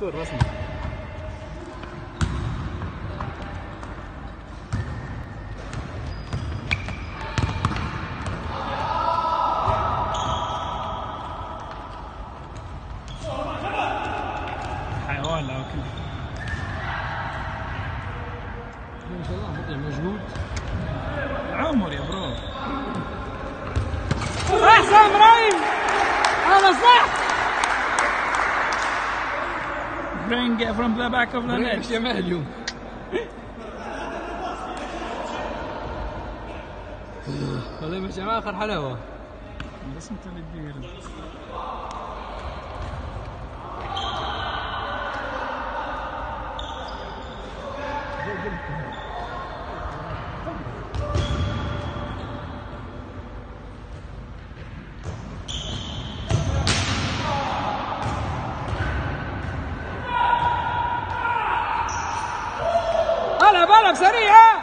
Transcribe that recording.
سكور رسمي. حيوان لكن ما شاء الله بطل مجهود عمر يا برو. صح صح إبراهيم هذا صح! Bring it from the back of the net. اليوم والله مش شمال اخر حلاوه بس انت اللي تدير العب سريعه سريعه